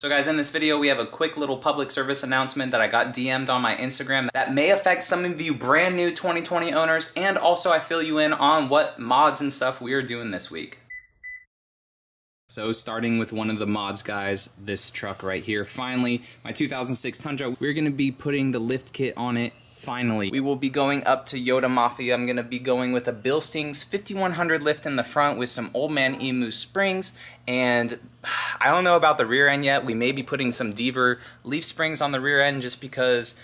So guys, in this video, we have a quick little public service announcement that I got DM'd on my Instagram that may affect some of you brand new 2020 owners, and also I fill you in on what mods and stuff we are doing this week. So starting with one of the mods guys, this truck right here, finally, my 2006 Tundra, we're gonna be putting the lift kit on it finally. We will be going up to Yota Mafia. I'm gonna be going with a Bilstein 5100 lift in the front with some Old Man Emu springs and I don't know about the rear end yet. We may be putting some Deaver leaf springs on the rear end just because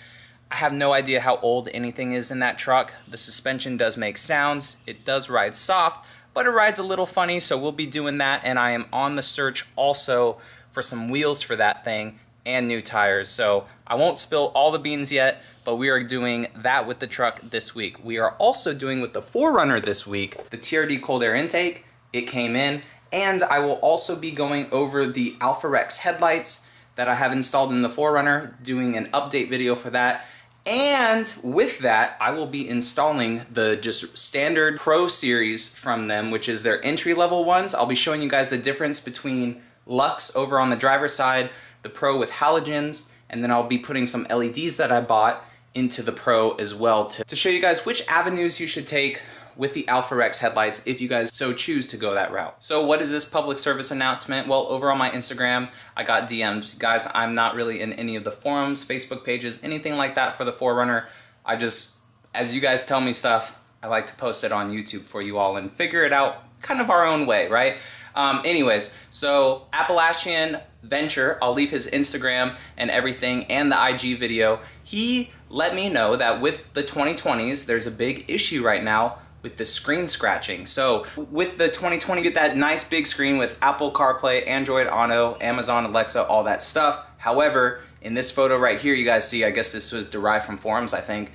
I have no idea how old anything is in that truck. The suspension does make sounds. It does ride soft, but it rides a little funny, so we'll be doing that. And I am on the search also for some wheels for that thing and new tires. So I won't spill all the beans yet, but we are doing that with the truck this week. We are also doing with the 4Runner this week, the TRD cold air intake. It came in, and I will also be going over the Alpharex headlights that I have installed in the 4Runner, doing an update video for that. And with that, I will be installing the just standard Pro series from them, which is their entry level ones. I'll be showing you guys the difference between LUXX over on the driver's side, the Pro with halogens, and then I'll be putting some LEDs that I bought into the Pro as well to, to show you guys which avenues you should take with the Alpharex headlights if you guys so choose to go that route. So what is this public service announcement? Well, over on my Instagram, I got DM'd. Guys, I'm not really in any of the forums, Facebook pages, anything like that for the 4Runner. I just, as you guys tell me stuff, I like to post it on YouTube for you all and figure it out kind of our own way, right? Um, anyways, so Appalachian Venture, I'll leave his Instagram and everything and the IG video. He let me know that with the 2020s, there's a big issue right now with the screen scratching. So with the 2020, get that nice big screen with Apple CarPlay, Android Auto, Amazon Alexa, all that stuff. However, in this photo right here, you guys see, I guess this was derived from forums, I think,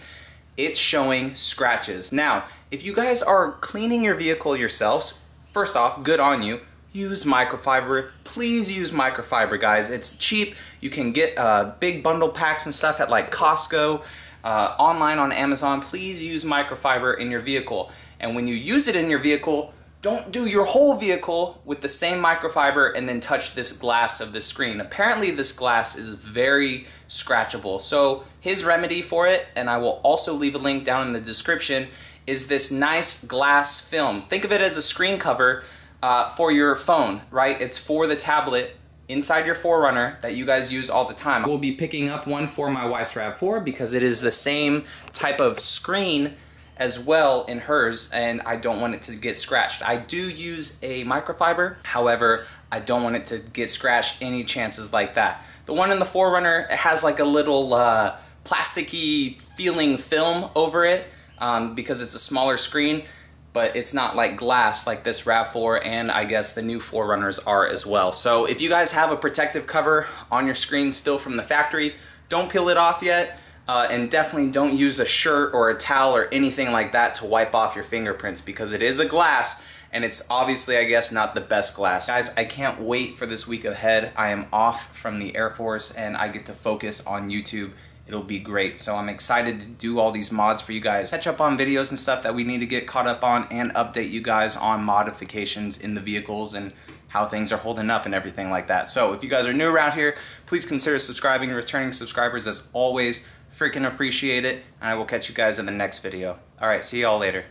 it's showing scratches. Now, if you guys are cleaning your vehicle yourselves, first off, good on you use microfiber. Please use microfiber, guys. It's cheap. You can get uh, big bundle packs and stuff at like Costco, uh, online on Amazon. Please use microfiber in your vehicle. And when you use it in your vehicle, don't do your whole vehicle with the same microfiber and then touch this glass of the screen. Apparently this glass is very scratchable. So his remedy for it, and I will also leave a link down in the description, is this nice glass film. Think of it as a screen cover uh, for your phone, right? It's for the tablet inside your 4Runner that you guys use all the time. We'll be picking up one for my wife's RAV4 because it is the same type of screen as well in hers and I don't want it to get scratched. I do use a microfiber, however, I don't want it to get scratched any chances like that. The one in the 4Runner, it has like a little uh, plasticky feeling film over it um, because it's a smaller screen but it's not like glass like this RAV4 and I guess the new 4Runners are as well. So if you guys have a protective cover on your screen still from the factory, don't peel it off yet. Uh, and definitely don't use a shirt or a towel or anything like that to wipe off your fingerprints because it is a glass and it's obviously, I guess, not the best glass. Guys, I can't wait for this week ahead. I am off from the Air Force and I get to focus on YouTube it'll be great. So I'm excited to do all these mods for you guys. Catch up on videos and stuff that we need to get caught up on and update you guys on modifications in the vehicles and how things are holding up and everything like that. So if you guys are new around here, please consider subscribing. Returning subscribers, as always, freaking appreciate it. And I will catch you guys in the next video. All right, see y'all later.